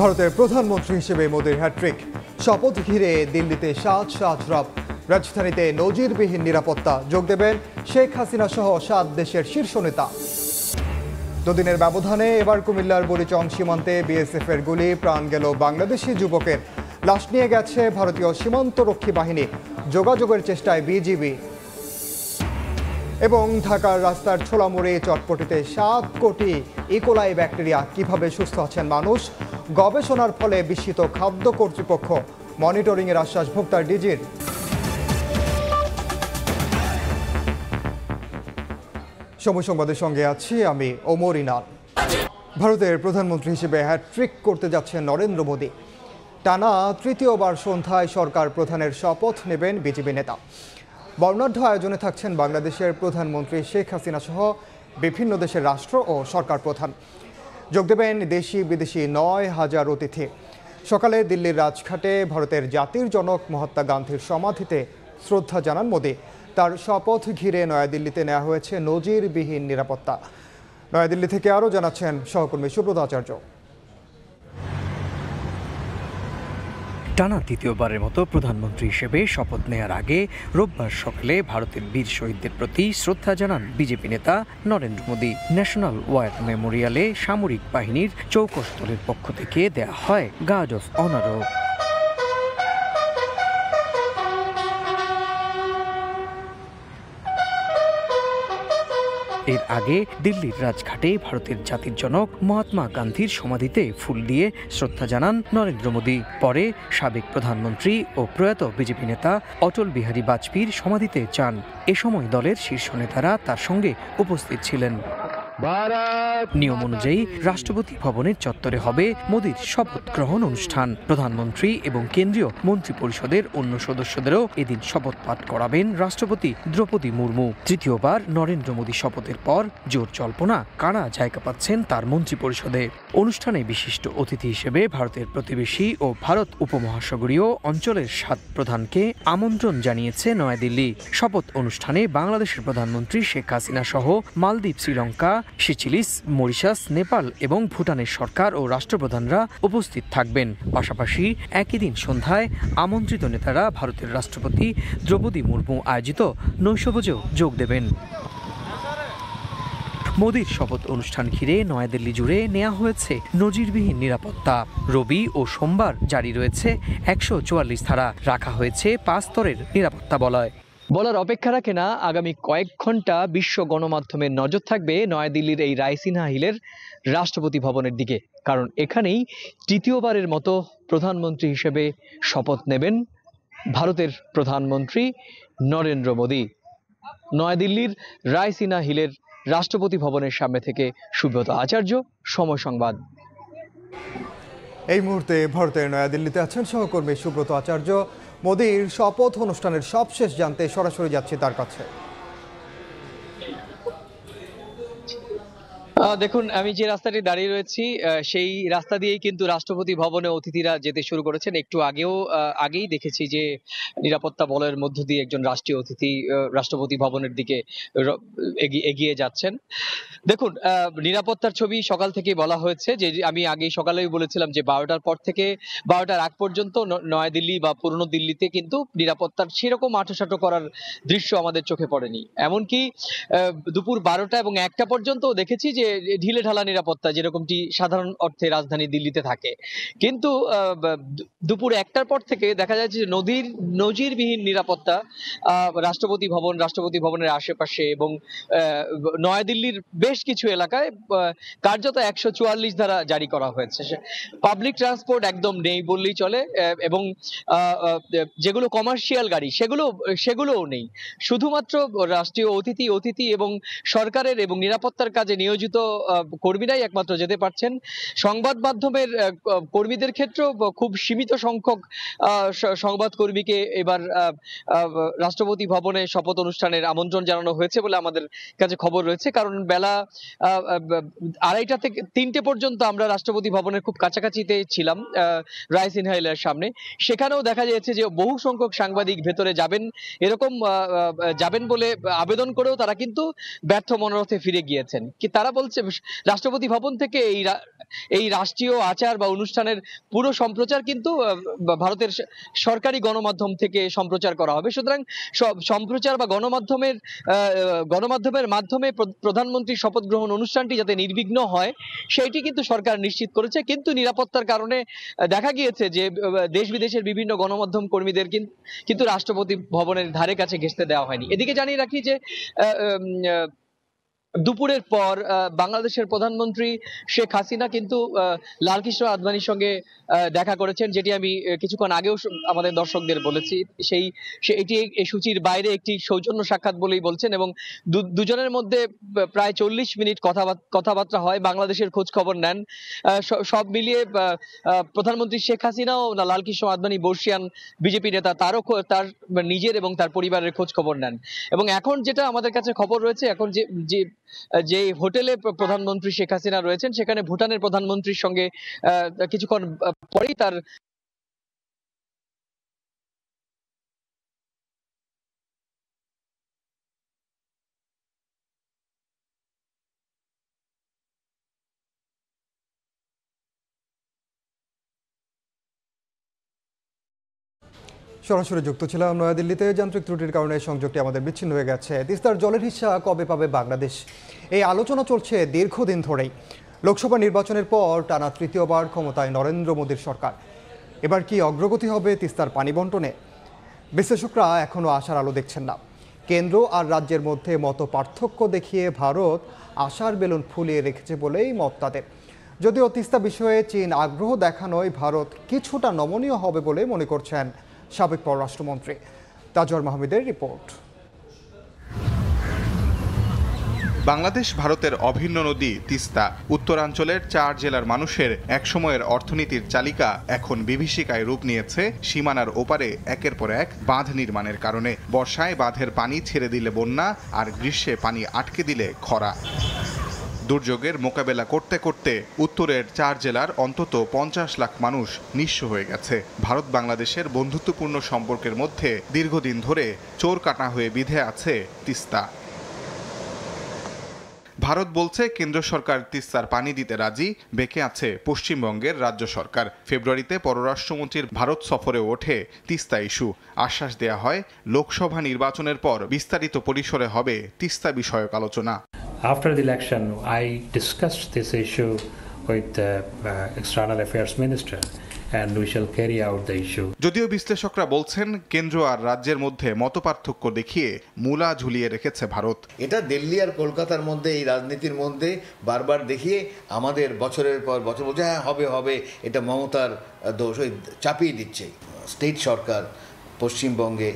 ভারতের প্রধানমন্ত্রী হিসেবে মোদীর হ্যাট্রিক শপথ ঘিরে দিল্লিতে সাত সাত রব। রাজধানীতে নজিরবিহীন নিরাপত্তা যোগ দেবেন শেখ হাসিনা সহ সাত দেশের শীর্ষ নেতা। দুদিনের ব্যবধানে এবার কুমিল্লার বরিচং সীমান্তে বিএসএফ এর গুলি, প্রাণ গেল বাংলাদেশি যুবকের। লাশ নিয়ে গেছে ভারতীয় সীমান্তরক্ষী বাহিনী। যোগাযোগের চেষ্টায় বিজিবি এবং ঢাকার রাস্তার ছোলামুড়ে চটপটিতে সাত কোটি ইকোলাই ব্যাকটেরিয়া কীভাবে সুস্থ আছেন মানুষ? গবেষণার ফলে বিস্মিত খাদ্য কর্তৃপক্ষ। মনিটরিংয়ের আশ্বাস ভোক্তার ডিজির। সময় সংবাদের সঙ্গে আছি আমি ওমর ইনাল। ভারতের প্রধানমন্ত্রী হিসেবে হ্যাট্রিক করতে যাচ্ছেন নরেন্দ্র মোদী। টানা তৃতীয়বার সন্ধ্যায় সরকার প্রধানের শপথ নেবেন বিজেপি নেতা। বর্ণাঢ্য আয়োজনে থাকছেন বাংলাদেশের প্রধানমন্ত্রী শেখ হাসিনা সহ বিভিন্ন দেশের রাষ্ট্র ও সরকার প্রধান। যোগ দেবেন দেশি বিদেশি নয় হাজার অতিথি। সকালে দিল্লির রাজঘাটে ভারতের জাতির জনক মহাত্মা গান্ধীর সমাধিতে শ্রদ্ধা জানান মোদী। তার শপথ ঘিরে নয়াদিল্লিতে নেওয়া হয়েছে নজিরবিহীন নিরাপত্তা। নয়াদিল্লি থেকে আরও জানাচ্ছেন সহকর্মী সুব্রত আচার্য। টানা তৃতীয়বারের মতো প্রধানমন্ত্রী হিসেবে শপথ নেয়ার আগে রোববার সকালে ভারতের বীর শহীদদের প্রতি শ্রদ্ধা জানান বিজেপি নেতা নরেন্দ্র মোদী। ন্যাশনাল ওয়ার মেমোরিয়ালে সামরিক বাহিনীর চৌকস্থলের পক্ষ থেকে দেয়া হয় গার্ড অফ অনারও। এর আগে দিল্লির রাজঘাটে ভারতের জাতির জনক মহাত্মা গান্ধীর সমাধিতে ফুল দিয়ে শ্রদ্ধা জানান নরেন্দ্র মোদী। পরে সাবেক প্রধানমন্ত্রী ও প্রয়াত বিজেপি নেতা অটল বিহারী বাজপেয়ীর সমাধিতে যান। এ সময় দলের শীর্ষ নেতারা তার সঙ্গে উপস্থিত ছিলেন। নিয়ম অনুযায়ী রাষ্ট্রপতি ভবনের চত্বরে হবে মোদীর শপথ গ্রহণ অনুষ্ঠান। প্রধানমন্ত্রী এবং কেন্দ্রীয় মন্ত্রী পরিষদের অন্য সদস্যদেরও এদিন শপথ পাঠ করাবেন রাষ্ট্রপতি দ্রৌপদী মুর্মু। তৃতীয়বার নরেন্দ্র মোদী শপথের পর জোর জল্পনা কারা জায়গা পাচ্ছেন তার মন্ত্রী পরিষদে অনুষ্ঠানে বিশিষ্ট অতিথি হিসেবে ভারতের প্রতিবেশী ও ভারত উপমহাসাগরীয় অঞ্চলের সাত প্রধানকে আমন্ত্রণ জানিয়েছে নয়াদিল্লি। শপথ অনুষ্ঠানে বাংলাদেশের প্রধানমন্ত্রী শেখ হাসিনা সহ মালদ্বীপ, শ্রীলঙ্কা সিচিলিস, মরিশাস, নেপাল এবং ভুটানের সরকার ও রাষ্ট্রপ্রধানরা উপস্থিত থাকবেন। পাশাপাশি একই দিন সন্ধ্যায় আমন্ত্রিত নেতারা ভারতের রাষ্ট্রপতি দ্রৌপদী মুর্মু আয়োজিত নৈশভোজেও যোগ দেবেন। মোদীর শপথ অনুষ্ঠান ঘিরে নয়াদিল্লি জুড়ে নেওয়া হয়েছে নজিরবিহীন নিরাপত্তা। রবি ও সোমবার জারি রয়েছে একশো চুয়াল্লিশ ধারা। রাখা হয়েছে পাঁচ স্তরের নিরাপত্তা বলয়। বলার অপেক্ষা রাখে না, আগামী কয়েক ঘণ্টা বিশ্ব গণমাধ্যমের নজর থাকবে নয়াদিল্লির এই রায়সিনহা হিলের রাষ্ট্রপতি ভবনের দিকে। কারণ এখানেই তৃতীয়বারের মতো প্রধানমন্ত্রী হিসেবে শপথ নেবেন ভারতের প্রধানমন্ত্রী নরেন্দ্র মোদী। নয়াদিল্লির রায়সিনা হিলের রাষ্ট্রপতি ভবনের সামনে থেকে সুব্রত আচার্য, সময় সংবাদ। এই মুহূর্তে ভারতের নয়াদিল্লিতে আছেন সহকর্মী সুব্রত আচার্য। মোদীর শপথ অনুষ্ঠানের সবশেষ জানতে সরাসরি যাচ্ছি তার কাছে। দেখুন, আমি যে রাস্তাটি দাঁড়িয়ে রয়েছি সেই রাস্তা দিয়েই কিন্তু রাষ্ট্রপতি ভবনে অতিথিরা যেতে শুরু করেছেন। একটু আগেও আগেই দেখেছি যে নিরাপত্তা বলয়ের মধ্য দিয়ে একজন রাষ্ট্রীয় অতিথি রাষ্ট্রপতি ভবনের দিকে এগিয়ে- যাচ্ছেন। দেখুন নিরাপত্তার ছবি সকাল থেকেই বলা হয়েছে যে, আমি আগেই সকালেই বলেছিলাম যে, বারোটার পর থেকে, বারোটার আগ পর্যন্ত নয়াদিল্লি বা পুরনো দিল্লিতে কিন্তু নিরাপত্তার সেরকম আটোসাটো করার দৃশ্য আমাদের চোখে পড়েনি। এমনকি দুপুর বারোটা এবং একটা পর্যন্ত দেখেছি যে ঢিলে ঢালা নিরাপত্তা যেরকমটি সাধারণ অর্থে রাজধানী দিল্লিতে থাকে। কিন্তু দুপুর একটার পর থেকে দেখা যাচ্ছে যে নদীর, নজিরবিহীন নিরাপত্তা রাষ্ট্রপতি ভবন, রাষ্ট্রপতি ভবনের আশেপাশে এবং নয়াদিল্লির বেশ কিছু এলাকায় কার্যত একশো চুয়াল্লিশ ধারা জারি করা হয়েছে। পাবলিক ট্রান্সপোর্ট একদম নেই বললেই চলে এবং যেগুলো কমার্শিয়াল গাড়ি, সেগুলো, সেগুলোও নেই। শুধুমাত্র রাষ্ট্রীয় অতিথি অতিথি এবং সরকারের এবং নিরাপত্তার কাজে নিয়োজিত কর্মীরাই একমাত্র যেতে পারছেন। সংবাদ মাধ্যমের কর্মীদের ক্ষেত্রেও খুব সীমিত সংখ্যক সংবাদ কর্মীকে এবার রাষ্ট্রপতি ভবনে শপথ অনুষ্ঠানের আমন্ত্রণ জানানো হয়েছে বলে আমাদের কাছে খবর রয়েছে। কারণ বেলা আড়াইটা থেকে তিনটে পর্যন্ত আমরা রাষ্ট্রপতি ভবনের খুব কাছাকাছিতে ছিলাম রায় সিনহাইলের সামনে। সেখানেও দেখা যাচ্ছে যে বহু সংখ্যক সাংবাদিক ভেতরে যাবেন। এরকম যাবেন বলে আবেদন করেও তারা কিন্তু ব্যর্থ মনোরথে ফিরে গিয়েছেন। কি তারা বলছেন বলছে রাষ্ট্রপতি ভবন থেকে এই এই রাষ্ট্রীয় আচার বা অনুষ্ঠানের পুরো সম্প্রচার কিন্তু ভারতের সরকারি গণমাধ্যম থেকে সম্প্রচার করা হবে। সুতরাং সম্প্রচার বা গণমাধ্যমের গণমাধ্যমের মাধ্যমে প্র- প্রধানমন্ত্রীর শপথ গ্রহণ অনুষ্ঠানটি যাতে নির্বিঘ্ন হয়, সেইটি কিন্তু সরকার নিশ্চিত করেছে। কিন্তু নিরাপত্তার কারণে দেখা গিয়েছে যে দেশ বিদেশের বিভিন্ন গণমাধ্যম কর্মীদের কিন্তু রাষ্ট্রপতি ভবনের ধারে কাছে ঘেঁষতে দেওয়া হয়নি। এদিকে জানিয়ে রাখি যে দুপুরের পর বাংলাদেশের প্রধানমন্ত্রী শেখ হাসিনা কিন্তু লালকৃষ্ণ আদবানির সঙ্গে দেখা করেছেন, যেটি আমি কিছুক্ষণ আগেও আমাদের দর্শকদের বলেছি। সেই এটি সূচির বাইরে একটি সৌজন্য সাক্ষাৎ বলেই বলছেন এবং দুজনের মধ্যে প্রায় চল্লিশ মিনিট কথাবার্তা হয়, বাংলাদেশের খোঁজ খবর নেন। সব মিলিয়ে প্রধানমন্ত্রী শেখ হাসিনাও লালকৃষ্ণ আদবানি, বর্ষিয়ান বিজেপি নেতা, তারও তার, নিজের এবং তার পরিবারের খোঁজ খবর নেন। এবং এখন যেটা আমাদের কাছে খবর রয়েছে, এখন যে যে হোটেলে প্রধানমন্ত্রী শেখ হাসিনা রয়েছেন সেখানে ভুটানের প্রধানমন্ত্রীর সঙ্গে কিছুক্ষণ পরেই তার সরাসরি যুক্ত ছিলাম নয়াদিল্লিতে। যান্ত্রিক ত্রুটির কারণে সংযোগটি আমাদের বিচ্ছিন্ন হয়ে গেছে। তিস্তার জলের হিস্সা কবে পাবে বাংলাদেশ? এই আলোচনা চলছে দীর্ঘদিন ধরেই। লোকসভা নির্বাচনের পর টানা তৃতীয়বার ক্ষমতায় নরেন্দ্র মোদীর সরকার। এবার কি অগ্রগতি হবে তিস্তার পানি বন্টনে বিশ্লেষকরা এখনও আশার আলো দেখছেন না। কেন্দ্র আর রাজ্যের মধ্যে মত পার্থক্য দেখিয়ে ভারত আশার বেলুন ফুলিয়ে রেখেছে বলেই মত তাদের। যদিও তিস্তা বিষয়ে চীন আগ্রহ দেখানোয় ভারত কিছুটা নমনীয় হবে বলে মনে করছেন সাবেক পররাষ্ট্রমন্ত্রী তাজওয়ার মাহমুদের রিপোর্ট। বাংলাদেশ ভারতের অভিন্ন নদী তিস্তা। উত্তরাঞ্চলের চার জেলার মানুষের একসময়ের অর্থনীতির চালিকা এখন বিভীষিকায় রূপ নিয়েছে সীমানার ওপারে একের পর এক বাঁধ নির্মাণের কারণে। বর্ষায় বাঁধের পানি ছেড়ে দিলে বন্যা আর গ্রীষ্মে পানি আটকে দিলে খরা। দুর্যোগের মোকাবেলা করতে করতে উত্তরের চার জেলার অন্তত পঞ্চাশ লাখ মানুষ নিঃস্ব হয়ে গেছে। ভারত বাংলাদেশের বন্ধুত্বপূর্ণ সম্পর্কের মধ্যে দীর্ঘদিন ধরে চোর কাটা হয়ে বিধে আছে তিস্তা। ভারত বলছে, কেন্দ্র সরকার তিস্তার পানি দিতে রাজি, বেঁকে আছে পশ্চিমবঙ্গের রাজ্য সরকার। ফেব্রুয়ারিতে পররাষ্ট্রমন্ত্রীর ভারত সফরে ওঠে তিস্তা ইস্যু। আশ্বাস দেয়া হয়, লোকসভা নির্বাচনের পর বিস্তারিত পরিসরে হবে তিস্তা বিষয়ক আলোচনা। After the election, I discussed this issue with the uh, External Affairs Minister, and we shall carry out the issue. যদিও বিশ্লেষকরা বলছেন কেন্দ্র আর রাজ্যের মধ্যে মতপার্থক্য দেখিয়ে মূলা ঝুলিয়ে রেখেছে ভারত। এটা দিল্লি আর কলকাতার মধ্যে এই রাজনীতির মধ্যে বারবার দেখিয়ে আমাদের বছরের পর বছর বলছে হ্যাঁ হবে হবে। এটা মমতার দোষ ওই চাপিয়ে দিচ্ছে। স্টেট সরকার পশ্চিমবঙ্গে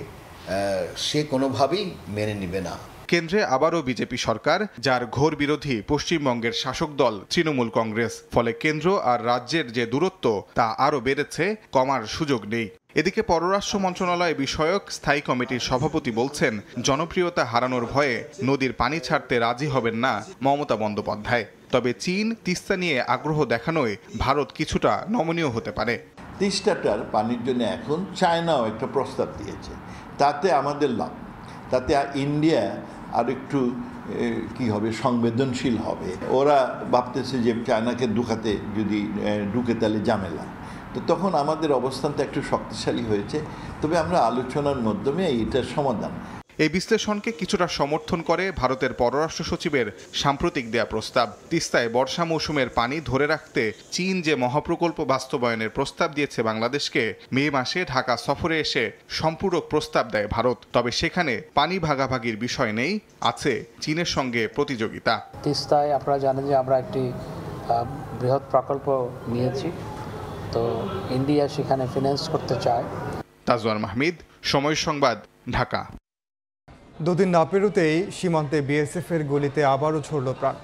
সে কোনোভাবেই মেনে নেবে না। কেন্দ্রে আবারও বিজেপি সরকার, যার ঘোর বিরোধী পশ্চিমবঙ্গের শাসক দল তৃণমূল কংগ্রেস। ফলে কেন্দ্র আর রাজ্যের যে দূরত্ব, তা আরও বেড়েছে, কমার সুযোগ নেই। এদিকে পররাষ্ট্র মন্ত্রণালয় বিষয়ক স্থায়ী কমিটির সভাপতি বলছেন, জনপ্রিয়তা হারানোর ভয়ে নদীর পানি ছাড়তে রাজি হবেন না মমতা বন্দ্যোপাধ্যায়। তবে চীন তিস্তা নিয়ে আগ্রহ দেখানোয় ভারত কিছুটা নমনীয় হতে পারে। তিস্তাটার পানির জন্য এখন চায়নাও একটা প্রস্তাব দিয়েছে। তাতে আমাদের লাভ। তাতে ইন্ডিয়া আর একটু কি হবে, সংবেদনশীল হবে। ওরা ভাবতেছে যে চায়নাকে ঢুকাতে যদি ঢুকে তাহলে ঝামেলা। তো তখন আমাদের অবস্থানটা একটু শক্তিশালী হয়েছে। তবে আমরা আলোচনার মাধ্যমে এইটার সমাধান। এই বিশ্লেষণকে কিছুটা সমর্থন করে ভারতের পররাষ্ট্র সচিবের সাম্প্রতিক দেয়া প্রস্তাব। তিস্তায় বর্ষা মৌসুমের পানি ধরে রাখতে চীন যে মহাপ্রকল্প বাস্তবায়নের প্রস্তাব দিয়েছে বাংলাদেশকে মে মাসে ঢাকা সফরে এসে সম্পূরক প্রস্তাব দেয় ভারত। তবে সেখানে পানি ভাগাভাগির বিষয় নেই আছে চীনের সঙ্গে প্রতিযোগিতা। তিস্তায় আপনারা জানেন যে আমরা একটি বৃহৎ প্রকল্প নিয়েছি। তো ইন্ডিয়া সেখানে ফিনান্স করতে চায়। তাজওয়ার মাহমিদ সময় সংবাদ ঢাকা। দুদিন না পেরোতেই সীমান্তে বিএসএফের গুলিতে আবারও ছড়ল প্রাণ।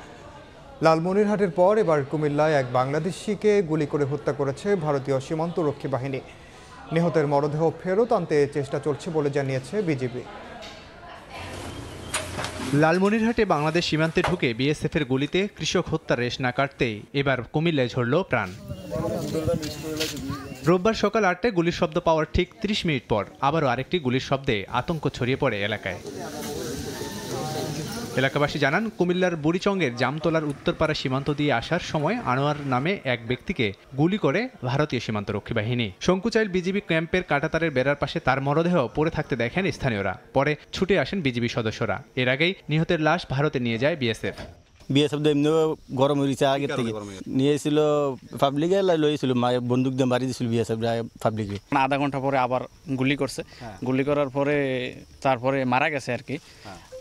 লালমনিরহাটের পর এবার কুমিল্লায় এক বাংলাদেশিকে গুলি করে হত্যা করেছে ভারতীয় সীমান্ত রক্ষী বাহিনী। নিহতের মরদেহ ফেরত আনতে চেষ্টা চলছে বলে জানিয়েছে বিজিবি। লালমনিরহাটে বাংলাদেশ সীমান্তে ঢুকে বিএসএফের গুলিতে কৃষক হত্যার রেশ না কাটতেই এবার কুমিল্লায় ঝরল প্রাণ। রোববার সকাল আটটায় গুলির শব্দ পাওয়ার ঠিক ৩০ মিনিট পর আবারও আরেকটি গুলির শব্দে আতঙ্ক ছড়িয়ে পড়ে এলাকায়। এলাকাবাসী জানান কুমিল্লার বুড়িচঙ্গের জামতলার উত্তরপাড়া সীমান্ত দিয়ে আসার সময় আনোয়ার নামে এক ব্যক্তিকে গুলি করে ভারতীয় সীমান্তরক্ষী বাহিনী। শঙ্কুচাইল বিজিবি ক্যাম্পের কাটাতারের বেড়ার পাশে তার মরদেহ পড়ে থাকতে দেখেন স্থানীয়রা। পরে ছুটে আসেন বিজিবি সদস্যরা। এর আগেই নিহতের লাশ ভারতে নিয়ে যায় বিএসএফ। বিএসএফ তো এমনিও গরম হয়েছে আগের থেকে। নিয়েছিল পাবলিকে লইছিল বন্দুক দিয়ে মারি দিয়েছিল বিএসএফ পাবলিকে আধা ঘণ্টা পরে আবার গুলি করছে। গুলি করার পরে তারপরে মারা গেছে আর কি।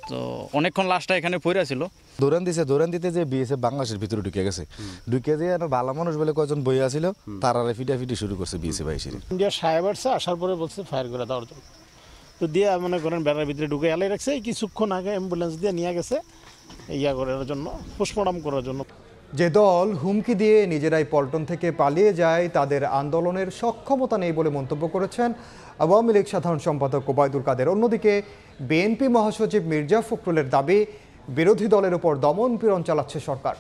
তো অনেকক্ষণ লাস্টটা এখানে পড়ে ছিল। দৌড়ান দিছে দৌড়ান দিতে যে বিএসএফ বাংলাদেশের ভিতরে ঢুকে গেছে। ঢুকে দিয়ে ভালো মানুষ বলে কয়জন বই আছিল তারা ফিটাফিটি শুরু করছে বিএসএফ আইসি ইন্ডিয়া সাহেব আসছে আসার পরে বলছে ফায়ার করে দেওয়ার জন্য তো দিয়ে মনে করেন বেড়ার ভিতরে ঢুকে এলাই রাখছে। কিছুক্ষণ আগে অ্যাম্বুলেন্স দিয়ে নিয়ে গেছে ইয়া করার জন্য পোস্টমর্টম করার জন্য। যে দল হুমকি দিয়ে নিজেরাই পল্টন থেকে পালিয়ে যায়, তাদের আন্দোলনের সক্ষমতা নেই বলে মন্তব্য করেছেন আওয়ামী লীগ সাধারণ সম্পাদক ওবায়দুল কাদের। অন্যদিকে, বিএনপি মহাসচিব মির্জা ফখরুলের দাবি, বিরোধী দলের উপর দমন পীড়ন চালাচ্ছে সরকার।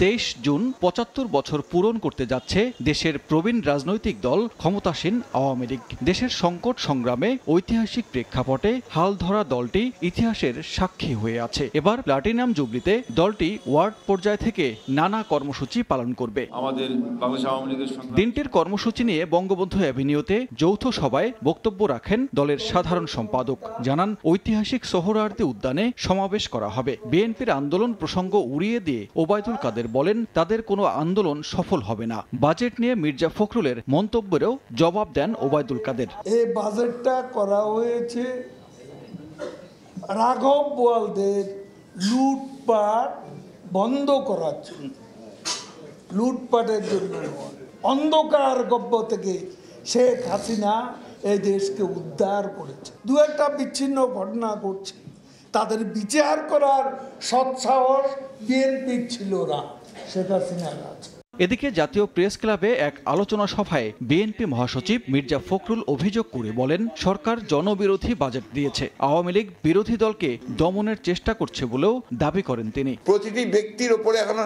তেইশ জুন পঁচাত্তর বছর পূরণ করতে যাচ্ছে দেশের প্রবীণ রাজনৈতিক দল ক্ষমতাসীন আওয়ামী লীগ। দেশের সংকট সংগ্রামে ঐতিহাসিক প্রেক্ষাপটে হাল ধরা দলটি ইতিহাসের সাক্ষী হয়ে আছে। এবার প্লাটিনাম জুবলিতে দলটি ওয়ার্ড পর্যায় থেকে নানা কর্মসূচি পালন করবে। আমাদের বাংলাদেশ আওয়ামী লীগের দিনটির কর্মসূচি নিয়ে বঙ্গবন্ধু অ্যাভিনিউতে যৌথ সভায় বক্তব্য রাখেন দলের সাধারণ সম্পাদক। জানান ঐতিহাসিক সোহরাওয়ার্দী উদ্যানে সমাবেশ করা হবে। বিএনপির আন্দোলন প্রসঙ্গ উড়িয়ে দিয়ে ওবায়দুল কাদের বলেন, তাদের কোনো আন্দোলন সফল হবে না। বাজেট নিয়ে মির্জা ফখরুলের মন্তব্যেরও জবাব দেন ওবায়দুল কাদের। এই বাজেটটা করা হয়েছে রাঘব বোয়ালদের লুটপাট বন্ধ করার জন্য। লুটপাটের জন্য অন্ধকার গব্য থেকে শেখ হাসিনা এই দেশকে উদ্ধার করেছে। দু একটা বিচ্ছিন্ন ঘটনা ঘটছে। তাদের বিচার করার সৎসাহস বিএনপির ছিল না। শেখ হাসিনার আছে। এদিকে জাতীয় প্রেস ক্লাবে এক আলোচনা সভায় বিএনপি মহাসচিব মির্জা ফখরুল অভিযোগ করে বলেন সরকার জনবিরোধী বাজেট দিয়েছে। আওয়ামী লীগ বিরোধী দলকে দমনের চেষ্টা করছে বলেও দাবি করেন তিনি। প্রতিটি ব্যক্তির ওপরে এখন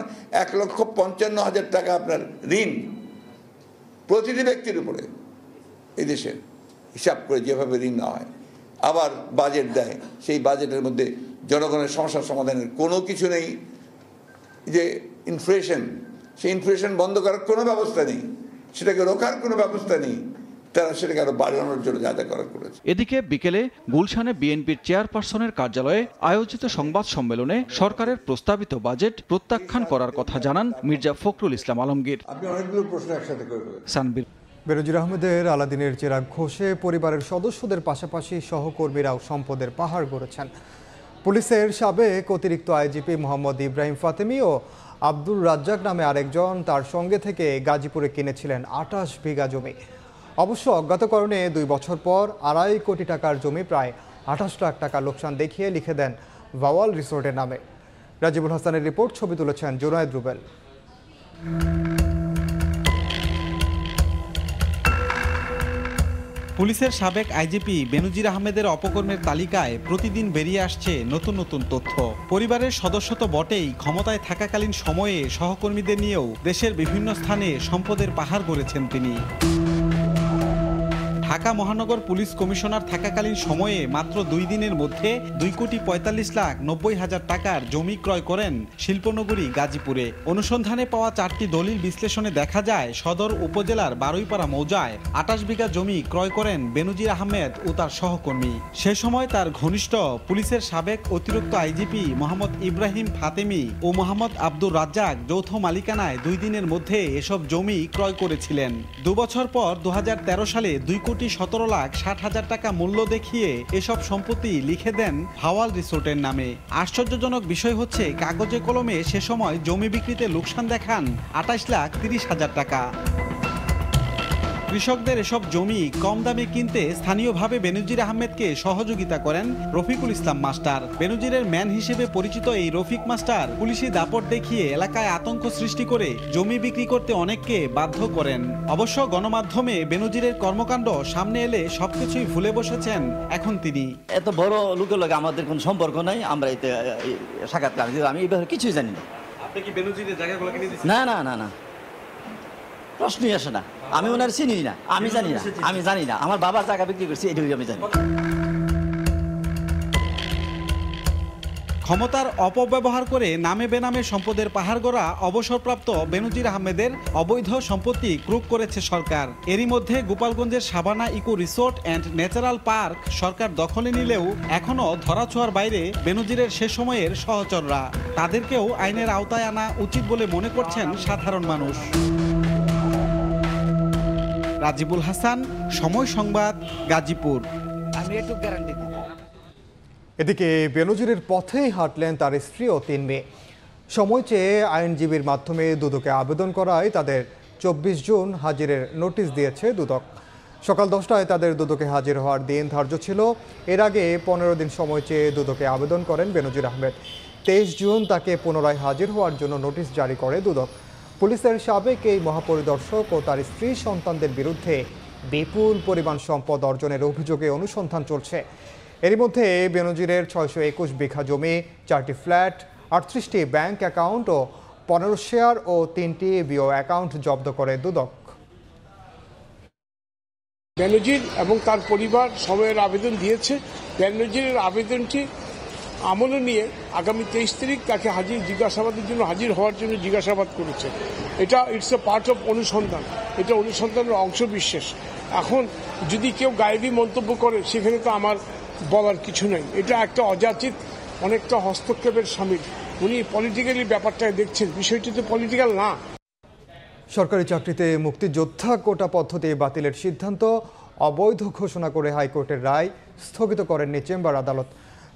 এক লক্ষ পঞ্চান্ন হাজার টাকা আপনার ঋণ। প্রতিটি ব্যক্তির উপরে এই দেশে হিসাব করে যেভাবে ঋণ নেওয়া হয় আবার বাজেট দেয়। সেই বাজেটের মধ্যে জনগণের সমস্যার সমাধানের কোনো কিছু নেই। যে ইনফ্লেশন সেই ইনফ্লেশন বন্ধ করার কোনো ব্যবস্থা নেই। সেটাকে রোখার কোনো ব্যবস্থা নেই। তারা সেটাকে আরও বাড়ানোর জন্য যা যা করার করেছে। এদিকে বিকেলে গুলশানে বিএনপির চেয়ারপারসনের কার্যালয়ে আয়োজিত সংবাদ সম্মেলনে সরকারের প্রস্তাবিত বাজেট প্রত্যাখ্যান করার কথা জানান মির্জা ফখরুল ইসলাম আলমগীর। আপনি অনেকগুলো প্রশ্ন একসাথে করে সানবির বেরোজির আহমেদের আলাদিনের চেরাগ ঘোষে পরিবারের সদস্যদের পাশাপাশি সহকর্মীরাও সম্পদের পাহাড় গড়েছেন। পুলিশের সাবেক অতিরিক্ত আইজিপি মোহাম্মদ ইব্রাহিম ফাতেমি ও আব্দুর রাজ্জাক নামে আরেকজন তার সঙ্গে থেকে গাজীপুরে কিনেছিলেন আটাশ বিঘা জমি। অবশ্য অজ্ঞাতকরণে দুই বছর পর আড়াই কোটি টাকার জমি প্রায় আঠাশ লাখ টাকা লোকসান দেখিয়ে লিখে দেন ভাওয়াল রিসোর্টের নামে। রাজিবুল হাসানের রিপোর্ট, ছবি তুলেছেন জোনায়েদ রুবেল। পুলিশের সাবেক আইজিপি বেনুজির আহমেদের অপকর্মের তালিকায় প্রতিদিন বেরিয়ে আসছে নতুন নতুন তথ্য। পরিবারের সদস্য তো বটেই ক্ষমতায় থাকাকালীন সময়ে সহকর্মীদের নিয়েও দেশের বিভিন্ন স্থানে সম্পদের পাহাড় গড়েছেন তিনি। ঢাকা মহানগর পুলিশ কমিশনার থাকাকালীন সময়ে মাত্র দুই দিনের মধ্যে দুই কোটি পঁয়তাল্লিশ লাখ নব্বই হাজার টাকার জমি ক্রয় করেন শিল্পনগরী, গাজীপুরে। অনুসন্ধানে পাওয়া চারটি দলিল বিশ্লেষণে দেখা যায়, সদর উপজেলার বারুইপাড়া মৌজায় আটাশ বিঘা জমি ক্রয় করেন বেনুজির আহমেদ ও তার সহকর্মী। সে সময় তার ঘনিষ্ঠ পুলিশের সাবেক অতিরিক্ত আইজিপি মোহাম্মদ ইব্রাহিম ফাতেমি ও মোহাম্মদ আব্দুর রাজ্জাক যৌথ মালিকানায় দুই দিনের মধ্যে এসব জমি ক্রয় করেছিলেন। দুবছর পর দু হাজার তেরো সালে দুই কোটি সতেরো লাখ ষাট হাজার টাকা মূল্য দেখিয়ে এসব সম্পত্তি লিখে দেন হাওয়াল রিসোর্টের নামে। আশ্চর্যজনক বিষয় হচ্ছে, কাগজে কলমে সে সময় জমি বিক্রিতে লোকসান দেখান আঠাশ লাখ তিরিশ হাজার টাকা। কৃষকদের এসব জমি কম দামে কিনতে স্থানীয়ভাবে বেনজির আহমেদকে সহযোগিতা করেন রফিকুল ইসলাম মাস্টার। বেনজিরের ম্যান হিসেবে পরিচিত এই রফিক মাস্টার পুলিশি দাপট দেখিয়ে এলাকায় আতঙ্ক সৃষ্টি করে জমি বিক্রি করতে অনেককে বাধ্য করেন। অবশ্য গণমাধ্যমে বেনজিরের কর্মকাণ্ড সামনে এলে সবকিছুই ভুলে বসেছেন এখন তিনি। এত বড় লোকের লোক আমাদের কোনো সম্পর্ক নাই আমরা এতে এই, সাক্ষাৎকার আমি এই ব্যাপারে কিছুই জানি না। আপনি কি বেনজিরের জায়গাগুলো না না না না। প্রশ্নই আসে না। আমি ওনার চিনি না, আমি জানি না, আমি জানি না। আমার বাবার জায়গা বিক্রি করছি, এটুকুই আমি জানি। ক্ষমতার অপব্যবহার করে নামে বেনামে সম্পদের পাহাড় গড়া অবসরপ্রাপ্ত বেনজির আহমেদের অবৈধ সম্পত্তি ক্রুক করেছে সরকার। এরই মধ্যে গোপালগঞ্জের Sabana eco resort and natural park সরকার দখলে নিলেও এখনও ধরাছোঁয়ার বাইরে বেনজিরের সে সময়ের সহচররা। তাদেরকেও আইনের আওতায় আনা উচিত বলে মনে করছেন সাধারণ মানুষ। রাজিবুল হাসান সময় সংবাদ গাজীপুর। আমি একটু গ্যারান্টি এদিকে বেনজিরের পথেই হাঁটলেন তার স্ত্রী ও তিন মেয়ে। সময় চেয়ে আইনজীবীর মাধ্যমে দুদকে আবেদন করায় তাদের চব্বিশ জুন হাজিরের নোটিশ দিয়েছে দুদক। সকাল দশটায় তাদের দুদকে হাজির হওয়ার দিন ধার্য ছিল। এর আগে পনেরো দিন সময় চেয়ে দুদকে আবেদন করেন বেনজির আহমেদ। তেইশ জুন তাকে পুনরায় হাজির হওয়ার জন্য নোটিশ জারি করে দুদক। পুলিশের সাবেক এই মহাপরিদর্শক ও তার স্ত্রী সন্তানদের বিরুদ্ধে বিপুল পরিমাণ সম্পদ অর্জনের অভিযোগে অনুসন্ধান চলছে। এরই মধ্যে বেনজিরের ছয়শো একুশ বিঘা জমি, চারটি ফ্ল্যাট, আটত্রিশটি ব্যাংক অ্যাকাউন্ট ও পনেরো শেয়ার ও তিনটি বিও অ্যাকাউন্ট জব্দ করে দুদক। বেনজির এবং তার পরিবার সময়ের আবেদন দিয়েছে। বেনজিরের আবেদনটি আমলে নিয়ে আগামী তেইশ তারিখ তাকে হাজির, জিজ্ঞাসাবাদের জন্য হাজির হওয়ার জন্য জিজ্ঞাসাবাদ করেছে। এটা ইটস এ পার্ট অফ অনুসন্ধান। এটা অনুসন্ধানের অংশ বিশেষ এখন যদি কেউ গায়েবী মন্তব্য করে, সেখানে তো আমার বলার কিছু নেই। এটা একটা অযাচিত, অনেকটা হস্তক্ষেপের সামিল উনি পলিটিক্যালি ব্যাপারটা দেখছেন। বিষয়টি তো পলিটিক্যাল না। সরকারি চাকরিতে মুক্তিযোদ্ধা কোটা পদ্ধতি বাতিলের সিদ্ধান্ত অবৈধ ঘোষণা করে হাইকোর্টের রায় স্থগিত করেননি চেম্বার আদালত।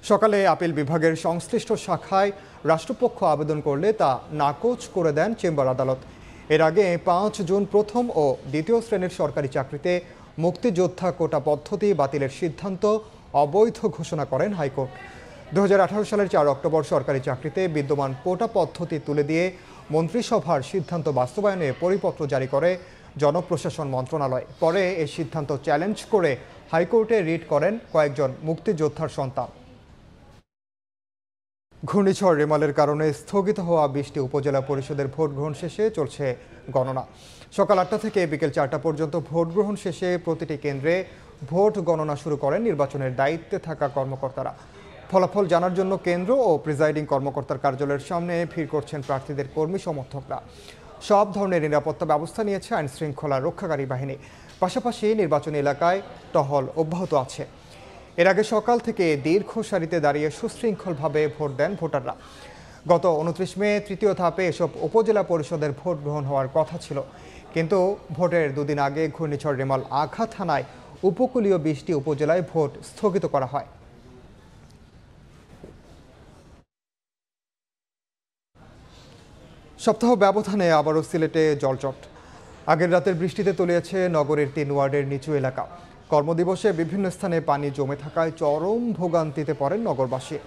সকালে আপিল বিভাগের সংশ্লিষ্ট শাখায় রাষ্ট্রপক্ষ আবেদন করলে তা নাকচ করে দেন চেম্বার আদালত। এর আগে পাঁচ জুন প্রথম ও দ্বিতীয় শ্রেণির সরকারি চাকরিতে মুক্তিযোদ্ধা কোটা পদ্ধতি বাতিলের সিদ্ধান্ত অবৈধ ঘোষণা করেন হাইকোর্ট। দু হাজার আঠারো সালের চার অক্টোবর সরকারি চাকরিতে বিদ্যমান কোটা পদ্ধতি তুলে দিয়ে মন্ত্রিসভার সিদ্ধান্ত বাস্তবায়নে পরিপত্র জারি করে জনপ্রশাসন মন্ত্রণালয়। পরে এই সিদ্ধান্ত চ্যালেঞ্জ করে হাইকোর্টে রিট করেন কয়েকজন মুক্তিযোদ্ধার সন্তান। ঘূর্ণিঝড় রেমালের কারণে স্থগিত হওয়া বিশটি উপজেলা পরিষদের ভোট গ্রহণ শেষে চলছে গণনা। সকাল আটটা থেকে বিকেল চারটা পর্যন্ত ভোট গ্রহণ শেষে প্রতিটি কেন্দ্রে ভোট গণনা শুরু করেন নির্বাচনের দায়িত্বে থাকা কর্মকর্তারা। ফলাফল জানার জন্য কেন্দ্র ও প্রিজাইডিং কর্মকর্তার কার্যালয়ের সামনে ভিড় করছেন প্রার্থীদের কর্মী সমর্থকরা। সব ধরনের নিরাপত্তা ব্যবস্থা নিয়েছে আইন শৃঙ্খলা রক্ষাকারী বাহিনী। পাশাপাশি নির্বাচনী এলাকায় টহল অব্যাহত আছে। এর আগে সকাল থেকে দীর্ঘ সারিতে দাঁড়িয়ে সুশৃঙ্খলভাবে ভোট দেন ভোটাররা। গত উনত্রিশ মে তৃতীয় ধাপে এসব উপজেলা পরিষদের ভোট গ্রহণ হওয়ার কথা ছিল। কিন্তু ভোটের দুদিন আগে ঘূর্ণিঝড় রেমাল আঘাত হানায় উপকূলীয় বিশটি উপজেলায় ভোট স্থগিত করা হয়। সপ্তাহ ব্যবধানে আবারও সিলেটে জলচট। আগের রাতের বৃষ্টিতে তলিয়েছে নগরের তিন ওয়ার্ডের নিচু এলাকা। কর্মদিবসে বিভিন্ন স্থানে পানি জমে থাকায় চরম ভোগান্তিতে পড়েন নগরবাসী।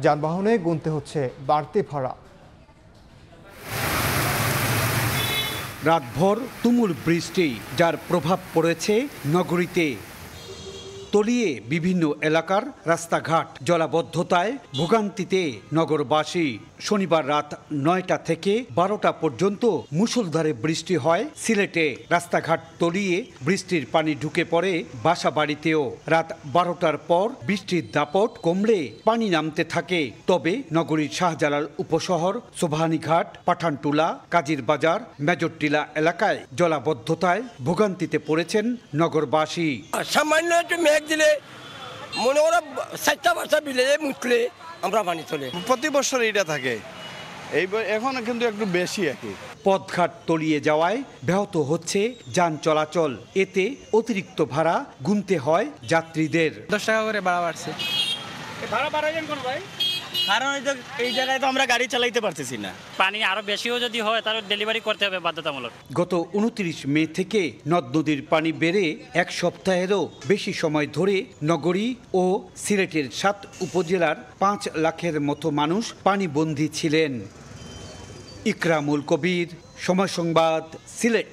যানবাহনে গুনতে হচ্ছে বাড়তি ভাড়া। রাতভর তুমুল বৃষ্টি, যার প্রভাব পড়েছে নগরীতে। তলিয়ে বিভিন্ন এলাকার রাস্তাঘাট জলাবদ্ধতায় ভোগান্তিতে নগরবাসী। শনিবার রাত নয়টা থেকে বারোটা পর্যন্ত মুষলধারে বৃষ্টি হয়। সিলেটে রাস্তাঘাট তলিয়ে বৃষ্টির পানি ঢুকে পড়ে বাসা বাড়িতেও রাত বারোটার পর বৃষ্টির দাপট কমলে পানি নামতে থাকে। তবে নগরীর শাহজালাল উপশহর সোভানীঘাট পাঠানটুলা, কাজীর বাজার, মেজরটিলা এলাকায় জলাবদ্ধতায় ভোগান্তিতে পড়েছেন নগরবাসী। সামান্য একটু মেঘ দিলে মনে ওরা চারটা বাচ্চা বিলে মুতলে আমরা পানি চলে। প্রতি বছর এটা থাকে। এই এখন কিন্তু একটু বেশি আর কি। পথঘাট তলিয়ে যাওয়ায় ব্যাহত হচ্ছে যান চলাচল। এতে অতিরিক্ত ভাড়া গুনতে হয় যাত্রীদের। দশ টাকা করে ভাড়া বাড়ছে। ভাড়া বাড়াই কোন ভাই? কারণ এই জায়গায় তো আমরা গাড়ি চালাইতে পারতেছি না। পানি আরও বেশিও যদি হয় তাহলে ডেলিভারি করতে হবে বাধ্যতামূলক। গত উনত্রিশ মে থেকে নদ নদীর পানি বেড়ে এক সপ্তাহেরও বেশি সময় ধরে নগরী ও সিলেটের সাত উপজেলার পাঁচ লাখের মতো মানুষ পানিবন্দী ছিলেন। ইকরামুল কবির সময় সংবাদ সিলেট।